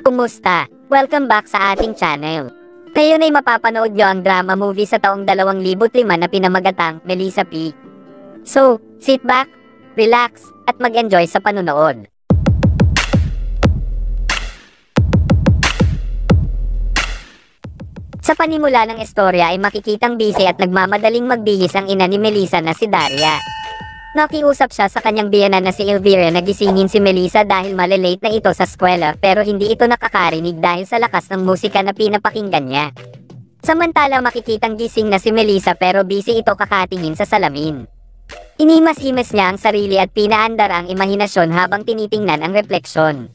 Kumusta? Welcome back sa ating channel. Ngayon ay mapapanood nyo ang drama movie sa taong 2005 na pinamagatang Melissa P. So, sit back, relax, at mag-enjoy sa panunood. Sa panimula ng istorya ay makikitang busy at nagmamadaling magbihis ang ina ni Melissa na si Daria. Nakiusap siya sa kanyang biyanan na si Elvira na gisingin si Melissa dahil malilate na ito sa eskwela pero hindi ito nakakarinig dahil sa lakas ng musika na pinapakinggan niya. Samantala makikitang gising na si Melissa pero busy ito kakatingin sa salamin. Inimas-imas niya ang sarili at pinaandar ang imahinasyon habang tinitingnan ang refleksyon.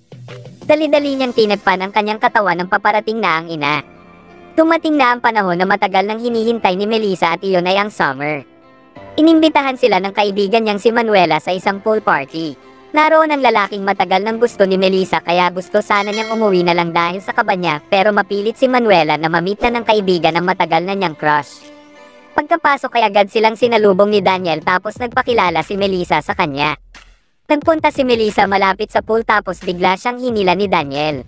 Dali-dali niyang tinagpan ang kanyang katawan ng paparating na ang ina. Tumating na ang panahon na matagal nang hinihintay ni Melissa at iyon ay ang summer. Inimbitahan sila ng kaibigan niyang si Manuela sa isang pool party. Naroon ang lalaking matagal ng gusto ni Melissa kaya gusto sana niyang umuwi na lang dahil sa kaba niya pero mapilit si Manuela na mamit na ng kaibigan ang matagal na niyang crush. Pagkapasok ay agad silang sinalubong ni Daniel tapos nagpakilala si Melissa sa kanya. Nagpunta si Melissa malapit sa pool tapos bigla siyang hinila ni Daniel.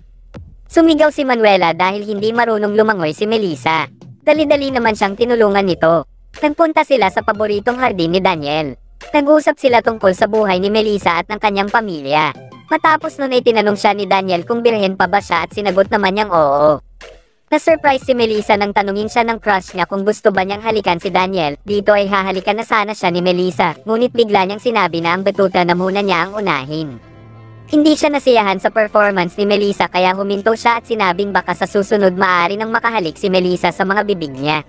Sumigaw si Manuela dahil hindi marunong lumangoy si Melissa. Dali-dali naman siyang tinulungan nito. Nagpunta sila sa paboritong hardin ni Daniel. Nag-usap sila tungkol sa buhay ni Melissa at ng kanyang pamilya. Matapos nun ay tinanong siya ni Daniel kung birhen pa ba siya at sinagot naman niyang oo. Na-surprise si Melissa nang tanungin siya ng crush niya kung gusto ba niyang halikan si Daniel. Dito ay hahalikan na sana siya ni Melissa, ngunit bigla niyang sinabi na ang batuta na muna niya ang unahin. Hindi siya nasiyahan sa performance ni Melissa kaya huminto siya at sinabing baka sa susunod maaari nang makahalik si Melissa sa mga bibig niya.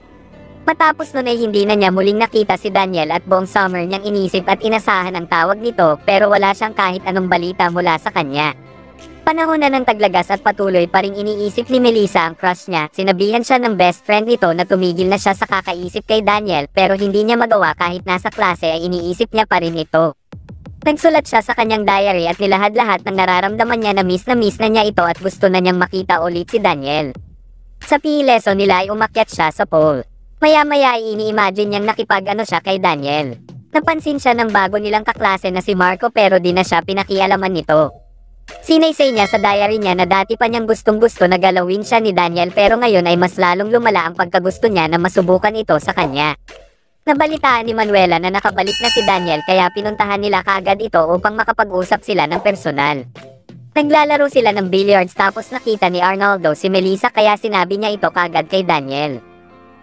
Matapos nun ay hindi na niya muling nakita si Daniel at buong summer niyang inisip at inasahan ang tawag nito pero wala siyang kahit anong balita mula sa kanya. Panahon na ng taglagas at patuloy pa ring iniisip ni Melissa ang crush niya. Sinabihan siya ng best friend nito na tumigil na siya sa kakaisip kay Daniel pero hindi niya magawa kahit nasa klase ay iniisip niya pa rin ito. Nagsulat siya sa kanyang diary at nilahad-lahat ng nararamdaman niya na miss na miss na niya ito at gusto na niyang makita ulit si Daniel. Sa PE lesson nila ay umakyat siya sa pole. Maya-maya ay ini-imagine niyang nakipag-ano siya kay Daniel. Napansin siya ng bago nilang kaklase na si Marco pero di na siya pinakialaman nito. Sinaysay niya sa diary niya na dati pa niyang gustong gusto na galawin siya ni Daniel pero ngayon ay mas lalong lumala ang pagkagusto niya na masubukan ito sa kanya. Nabalitaan ni Manuela na nakabalik na si Daniel kaya pinuntahan nila kaagad ito upang makapag-usap sila ng personal. Naglalaro sila ng billiards tapos nakita ni Arnaldo si Melissa kaya sinabi niya ito kaagad kay Daniel.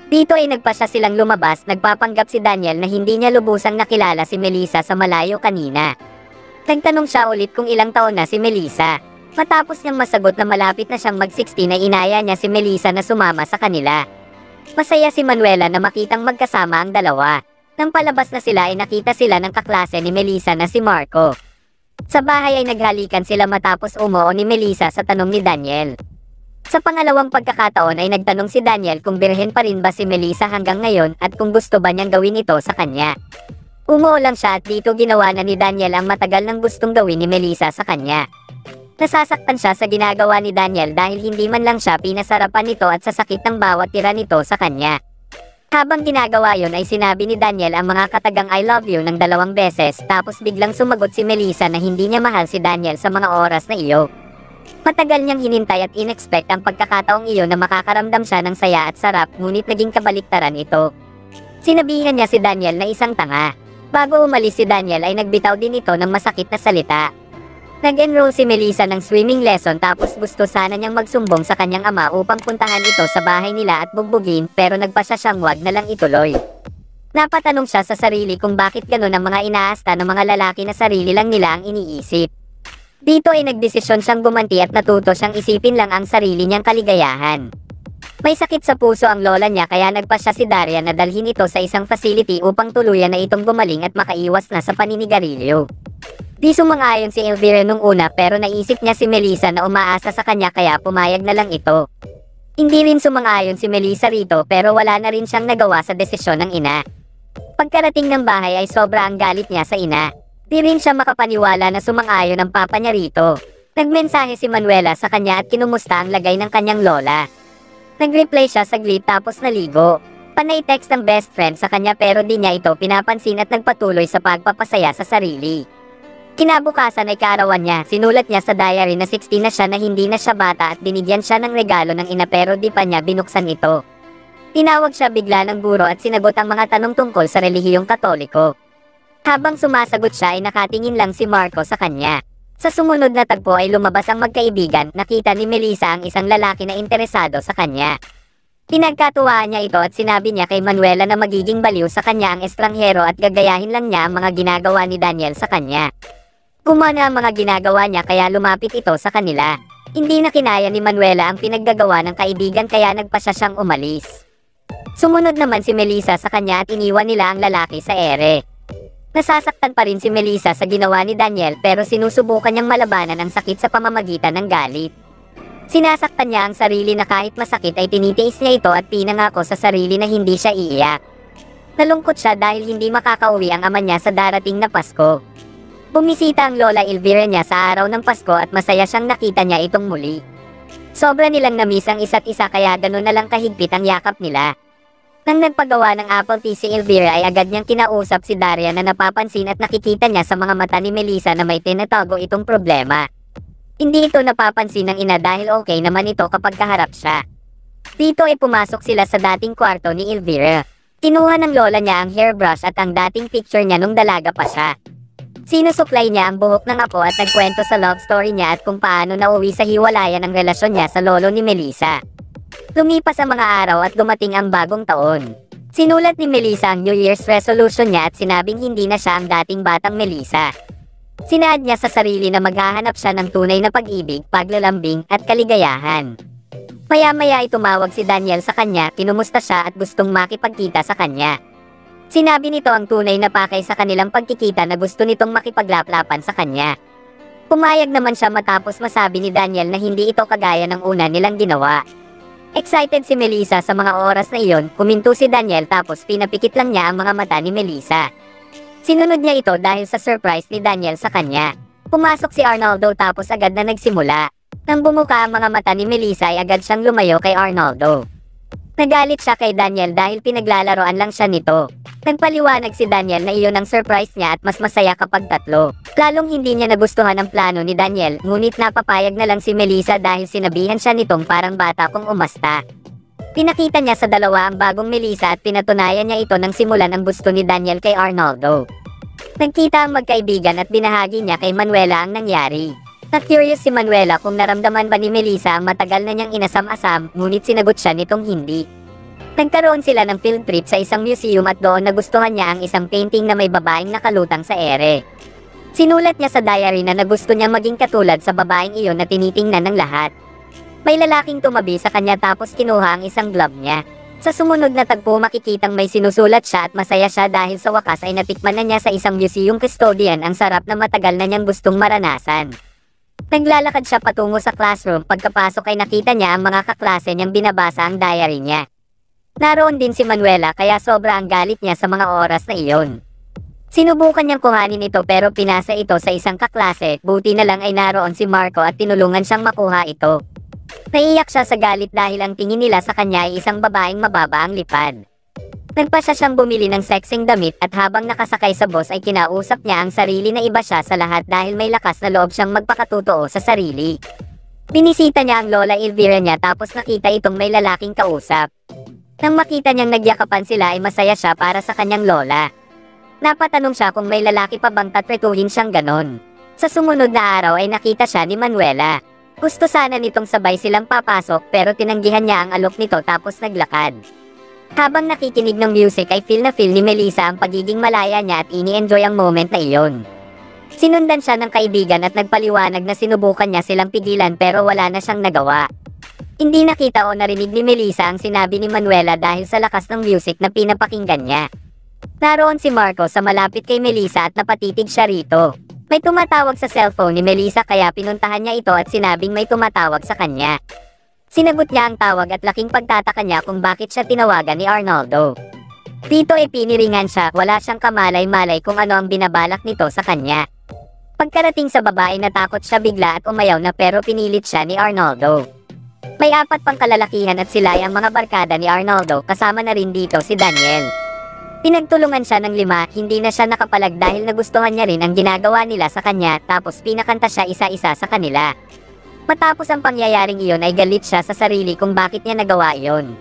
Dito ay nagpasya silang lumabas, nagpapanggap si Daniel na hindi niya lubusang nakilala si Melissa sa malayo kanina. Nagtanong siya ulit kung ilang taon na si Melissa. Matapos niyang masagot na malapit na siyang mag-16 na inaya niya si Melissa na sumama sa kanila. Masaya si Manuela na makitang magkasama ang dalawa. Nang palabas na sila ay nakita sila ng kaklase ni Melissa na si Marco. Sa bahay ay naghalikan sila matapos umuo ni Melissa sa tanong ni Daniel. Sa pangalawang pagkakataon ay nagtanong si Daniel kung birhen pa rin ba si Melissa hanggang ngayon at kung gusto ba niyang gawin ito sa kanya. Umuo lang siya at dito ginawa na ni Daniel ang matagal nang gustong gawin ni Melissa sa kanya. Nasasaktan siya sa ginagawa ni Daniel dahil hindi man lang siya pinasarapan nito at sa sakit ng bawat tira nito sa kanya. Habang ginagawa yon ay sinabi ni Daniel ang mga katagang I love you ng dalawang beses tapos biglang sumagot si Melissa na hindi niya mahal si Daniel sa mga oras na iyo. Matagal niyang hinintay at inexpect ang pagkakataong iyon na makakaramdam siya ng saya at sarap ngunit naging kabaliktaran ito. Sinabihan niya si Daniel na isang tanga. Bago umalis si Daniel ay nagbitaw din ito ng masakit na salita. Nag-enroll si Melissa ng swimming lesson tapos gusto sana niyang magsumbong sa kanyang ama upang puntahan ito sa bahay nila at bugbugin pero nagpasya siyang wag na lang ituloy. Napatanong siya sa sarili kung bakit ganun ang mga inaasta ng mga lalaki na sarili lang nila ang iniisip. Dito ay nagdesisyon siyang gumanti at natuto siyang isipin lang ang sarili niyang kaligayahan. May sakit sa puso ang lola niya kaya nagpasya si Daria na dalhin ito sa isang facility upang tuluyan na itong gumaling at makaiwas na sa paninigarilyo. Di sumang-ayon si Elvira nung una pero naisip niya si Melissa na umaasa sa kanya kaya pumayag na lang ito. Hindi rin sumang-ayon si Melissa rito pero wala na rin siyang nagawa sa desisyon ng ina. Pagkarating ng bahay ay sobra ang galit niya sa ina. Di rin siya makapaniwala na sumang-ayon ang papa niya rito. Nagmensahe si Manuela sa kanya at kinumusta ang lagay ng kanyang lola. Nag-reply siya saglit tapos naligo. Panay text ng best friend sa kanya pero di niya ito pinapansin at nagpatuloy sa pagpapasaya sa sarili. Kinabukasan ay kaarawan niya, sinulat niya sa diary na 16 na siya na hindi na siya bata at binigyan siya ng regalo ng ina pero di pa niya binuksan ito. Tinawag siya bigla ng guro at sinagot ang mga tanong tungkol sa relihiyong katoliko. Habang sumasagot siya ay nakatingin lang si Marco sa kanya. Sa sumunod na tagpo ay lumabas ang magkaibigan, nakita ni Melissa ang isang lalaki na interesado sa kanya. Pinagkatuwaan niya ito at sinabi niya kay Manuela na magiging baliw sa kanya ang estranghero at gagayahin lang niya ang mga ginagawa ni Daniel sa kanya. Gumana ang mga ginagawa niya kaya lumapit ito sa kanila. Hindi na kinaya ni Manuela ang pinaggagawa ng kaibigan kaya nagpasya siyang umalis. Sumunod naman si Melissa sa kanya at iniwan nila ang lalaki sa ere. Nasasaktan pa rin si Melissa sa ginawa ni Daniel pero sinusubukan niyang malabanan ang sakit sa pamamagitan ng galit. Sinasaktan niya ang sarili na kahit masakit ay tinitiis niya ito at pinangako sa sarili na hindi siya iiyak. Nalungkot siya dahil hindi makakauwi ang ama niya sa darating na Pasko. Bumisita ang Lola Elvira niya sa araw ng Pasko at masaya siyang nakita niya itong muli. Sobra nilang namiss ang isa't isa kaya ganun na lang kahigpit ang yakap nila. Nang nagpagawa ng apple tea Elvira ay agad niyang kinausap si Daria na napapansin at nakikita niya sa mga mata ni Melissa na may tinatago itong problema. Hindi ito napapansin ng ina dahil okay naman ito kapag kaharap siya. Dito ay pumasok sila sa dating kwarto ni Elvira. Kinuha ng lola niya ang hairbrush at ang dating picture niya nung dalaga pa siya. Sinusuklay niya ang buhok ng apo at nagkwento sa love story niya at kung paano nauwi sa hiwalayan ang relasyon niya sa lolo ni Melissa. Lumipas ang mga araw at dumating ang bagong taon. Sinulat ni Melissa ang New Year's resolution niya at sinabing hindi na siya ang dating batang Melissa. Sinaad niya sa sarili na maghahanap siya ng tunay na pag-ibig, paglalambing, at kaligayahan. Maya-maya ay tumawag si Daniel sa kanya, kinumusta siya at gustong makipagkita sa kanya. Sinabi nito ang tunay na pakay sa kanilang pagkikita na gusto nitong makipaglaplapan sa kanya. Pumayag naman siya matapos masabi ni Daniel na hindi ito kagaya ng una nilang ginawa. Excited si Melissa sa mga oras na iyon, kuminto si Daniel tapos pinapikit lang niya ang mga mata ni Melissa. Sinunod niya ito dahil sa surprise ni Daniel sa kanya. Pumasok si Arnaldo tapos agad na nagsimula. Nang bumuka ang mga mata ni Melissa ay agad siyang lumayo kay Arnaldo. Nagalit siya kay Daniel dahil pinaglalaroan lang siya nito. Nagpaliwanag si Daniel na iyon ang surprise niya at mas masaya kapag tatlo. Lalong hindi niya nagustuhan ang plano ni Daniel, ngunit napapayag na lang si Melissa dahil sinabihan siya nitong parang bata kung umasta. Pinakita niya sa dalawa ang bagong Melissa at pinatunayan niya ito nang simulan ang gusto ni Daniel kay Arnaldo. Nagkita ang magkaibigan at binahagi niya kay Manuela ang nangyari. Na-curious si Manuela kung naramdaman ba ni Melissa ang matagal na niyang inasam-asam, ngunit sinagot siya nitong hindi. Nagkaroon sila ng field trip sa isang museum at doon nagustuhan niya ang isang painting na may babaeng nakalutang sa ere. Sinulat niya sa diary na nagusto niya maging katulad sa babaeng iyon na tinitingnan ng lahat. May lalaking tumabi sa kanya tapos kinuha ang isang glove niya. Sa sumunod na tagpo makikitang may sinusulat siya at masaya siya dahil sa wakas ay natikman na niya sa isang museum custodian ang sarap na matagal na niyang gustong maranasan. Naglalakad siya patungo sa classroom pagkapasok ay nakita niya ang mga kaklase niyang binabasa ang diary niya. Naroon din si Manuela kaya sobra ang galit niya sa mga oras na iyon. Sinubukan niyang kuhanin ito pero pinasa ito sa isang kaklase, buti na lang ay naroon si Marco at tinulungan siyang makuha ito. Naiyak siya sa galit dahil ang tingin nila sa kanya ay isang babaeng mababa ang lipad. Nagpasya siyang bumili ng sexing damit at habang nakasakay sa bus ay kinausap niya ang sarili na iba siya sa lahat dahil may lakas na loob siyang magpakatotoo sa sarili. Binisita niya ang lola Elvira niya tapos nakita itong may lalaking kausap. Nang makita niyang nagyakapan sila ay masaya siya para sa kanyang lola. Napatanong siya kung may lalaki pa bang tatretuhin siyang ganon. Sa sumunod na araw ay nakita siya ni Manuela. Gusto sana nitong sabay silang papasok pero tinanggihan niya ang alok nito tapos naglakad. Habang nakikinig ng music ay feel na feel ni Melissa ang pagiging malaya niya at ini-enjoy ang moment na iyon. Sinundan siya ng kaibigan at nagpaliwanag na sinubukan niya silang pigilan pero wala na siyang nagawa. Hindi nakita o narinig ni Melissa ang sinabi ni Manuela dahil sa lakas ng music na pinapakinggan niya. Naroon si Marco sa malapit kay Melissa at napatitig siya rito. May tumatawag sa cellphone ni Melissa kaya pinuntahan niya ito at sinabing may tumatawag sa kanya. Sinagot niya ang tawag at laking pagtataka niya kung bakit siya tinawagan ni Arnaldo. Dito ay piniringan siya, wala siyang kamalay-malay kung ano ang binabalak nito sa kanya. Pagkarating sa babae natakot siya bigla at umayaw na pero pinilit siya ni Arnaldo. May apat pang kalalakihan at sila ay ang mga barkada ni Arnaldo kasama na rin dito si Daniel. Pinagtulungan siya ng lima, hindi na siya nakapalag dahil nagustuhan niya rin ang ginagawa nila sa kanya tapos pinakanta siya isa-isa sa kanila. Matapos ang pangyayaring iyon ay galit siya sa sarili kung bakit niya nagawa iyon.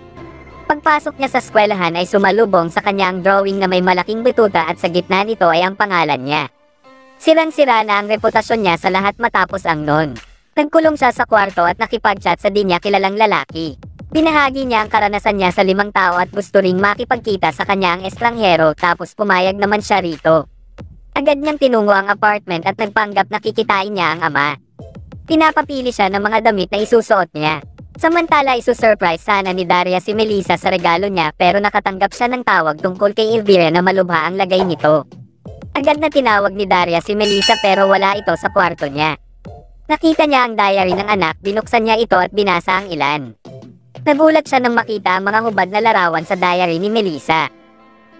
Pagpasok niya sa eskwelahan ay sumalubong sa kanya drawing na may malaking bituta at sa gitna nito ay ang pangalan niya. Sirang-sira na ang reputasyon niya sa lahat matapos ang non. Nagkulong siya sa kwarto at nakipag-chat sa di niya kilalang lalaki. Binahagi niya ang karanasan niya sa limang tao at gusto ring makipagkita sa kanya ang estranghero tapos pumayag naman siya rito. Agad niyang tinungo ang apartment at nagpanggap na kikitain niya ang ama. Pinapapili siya ng mga damit na isusuot niya. Samantala isusurprise sana ni Daria si Melissa sa regalo niya pero nakatanggap siya ng tawag tungkol kay Elvira na malubha ang lagay nito. Agad na tinawag ni Daria si Melissa pero wala ito sa kwarto niya. Nakita niya ang diary ng anak, binuksan niya ito at binasa ang ilan. Nagulat siya nang makita ang mga hubad na larawan sa diary ni Melissa.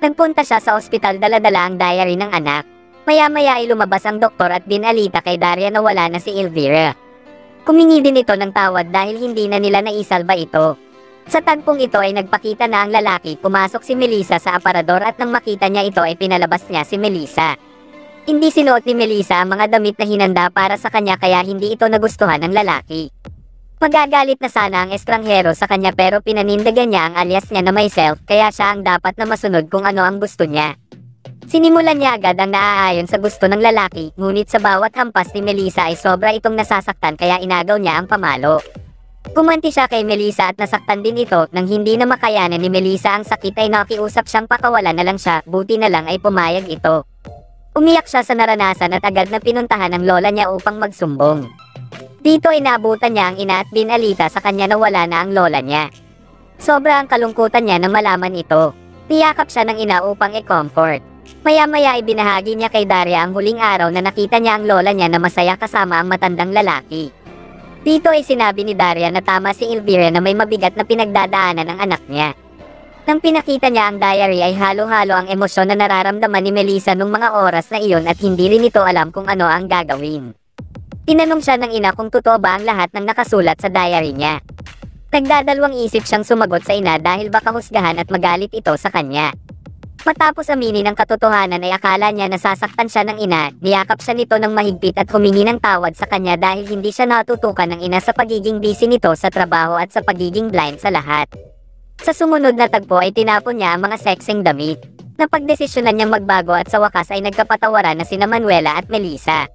Nagpunta siya sa ospital daladala ang diary ng anak. Maya-maya ay lumabas ang doktor at binalita kay Daria na wala na si Elvira. Kumingi din ito ng tawad dahil hindi na nila naisalba ito. Sa tagpong ito ay nagpakita na ang lalaki, pumasok si Melissa sa aparador at nang makita niya ito ay pinalabas niya si Melissa. Hindi sinuot ni Melissa ang mga damit na hinanda para sa kanya kaya hindi ito nagustuhan ng lalaki. Magagalit na sana ang estranghero sa kanya pero pinanindigan niya ang alias niya na myself kaya siya ang dapat na masunod kung ano ang gusto niya. Sinimulan niya agad ang naaayon sa gusto ng lalaki ngunit sa bawat hampas ni Melissa ay sobra itong nasasaktan kaya inagaw niya ang pamalo. Kumanti siya kay Melissa at nasaktan din ito nang hindi na makayanan ni Melissa ang sakit ay nakiusap siyang pakawalan na lang siya buti na lang ay pumayag ito. Umiyak siya sa naranasan at agad na pinuntahan ng lola niya upang magsumbong. Dito ay naabutan niya ang ina at binalita sa kanya na wala na ang lola niya. Sobra ang kalungkutan niya na malaman ito. Niyakap siya ng ina upang i-comfort. Maya-maya ay binahagi niya kay Daria ang huling araw na nakita niya ang lola niya na masaya kasama ang matandang lalaki. Dito ay sinabi ni Daria na tama si Elvira na may mabigat na pinagdadaanan ng anak niya. Nang pinakita niya ang diary ay halo-halo ang emosyon na nararamdaman ni Melissa nung mga oras na iyon at hindi rin ito alam kung ano ang gagawin. Tinanong siya ng ina kung totoo ba ang lahat ng nakasulat sa diary niya. Nagdadalawang isip siyang sumagot sa ina dahil baka husgahan at magalit ito sa kanya. Matapos aminin ang katotohanan ay akala niya nasasaktan siya ng ina, niyakap siya nito ng mahigpit at humingi ng tawad sa kanya dahil hindi siya natutukan ng ina sa pagiging busy nito sa trabaho at sa pagiging blind sa lahat. Sa sumunod na tagpo ay tinapon niya ang mga sexing damit. Napagdesisyonan niyang magbago at sa wakas ay nagkapatawaran na sina Manuela at Melissa.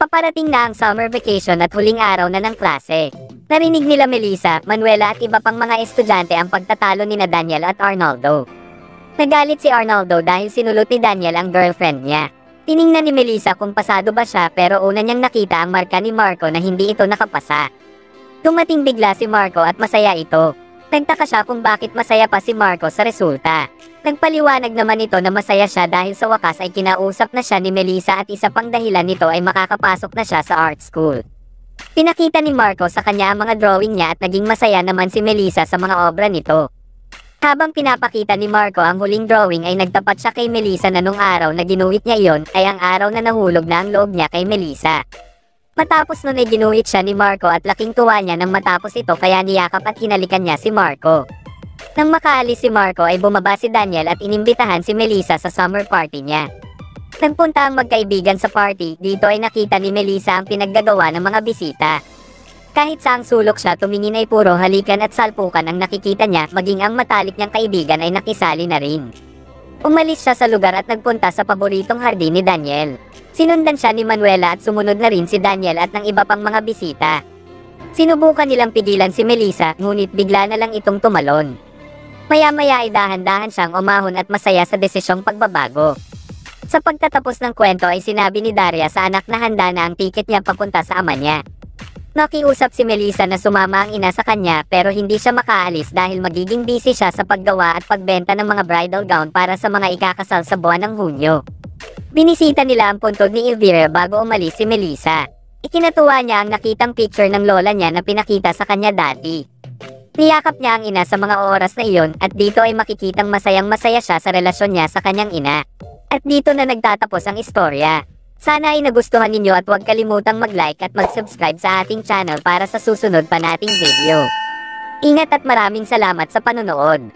Paparating na ang summer vacation at huling araw na ng klase. Narinig nila Melissa, Manuela at iba pang mga estudyante ang pagtatalo ni na Daniel at Arnaldo. Nagalit si Arnaldo dahil sinulot ni Daniel ang girlfriend niya. Tiningnan ni Melissa kung pasado ba siya pero una niyang nakita ang marka ni Marco na hindi ito nakapasa. Tumating bigla si Marco at masaya ito. Nagtaka siya kung bakit masaya pa si Marco sa resulta. Nagpaliwanag naman ito na masaya siya dahil sa wakas ay kinausap na siya ni Melissa at isa pang dahilan nito ay makakapasok na siya sa art school. Pinakita ni Marco sa kanya ang mga drawing niya at naging masaya naman si Melissa sa mga obra nito. Habang pinapakita ni Marco ang huling drawing ay nagtapat siya kay Melissa na nung araw na ginuhit niya iyon ay ang araw na nahulog na ang loob niya kay Melissa. Matapos nun ay ginuhit siya ni Marco at laking tuwa niya nang matapos ito kaya niyakap at hinalikan niya si Marco. Nang makaalis si Marco ay bumaba si Daniel at inimbitahan si Melissa sa summer party niya. Nagpunta ang magkaibigan sa party, dito ay nakita ni Melissa ang pinaggagawa ng mga bisita. Kahit saang sulok siya tumingin ay puro halikan at salpukan ang nakikita niya maging ang matalik niyang kaibigan ay nakisali na rin. Umalis siya sa lugar at nagpunta sa paboritong hardin ni Daniel. Sinundan siya ni Manuela at sumunod na rin si Daniel at ng iba pang mga bisita. Sinubukan nilang pigilan si Melissa ngunit bigla na lang itong tumalon. Maya-maya ay dahan-dahan siyang umahon at masaya sa desisyong pagbabago. Sa pagtatapos ng kwento ay sinabi ni Daria sa anak na handa na ang tiket niya papunta sa ama niya. Nakiusap si Melissa na sumama ang ina sa kanya pero hindi siya makaalis dahil magiging busy siya sa paggawa at pagbenta ng mga bridal gown para sa mga ikakasal sa buwan ng Hunyo. Binisita nila ang puntod ni Elvira bago umalis si Melissa. Ikinatuwa niya ang nakitang picture ng lola niya na pinakita sa kanya dati. Niyakap niya ang ina sa mga oras na iyon at dito ay makikitang masayang masaya siya sa relasyon niya sa kanyang ina. At dito na nagtatapos ang istorya. Sana ay nagustuhan ninyo at huwag kalimutang mag-like at mag-subscribe sa ating channel para sa susunod pa nating video. Ingat at maraming salamat sa panonood.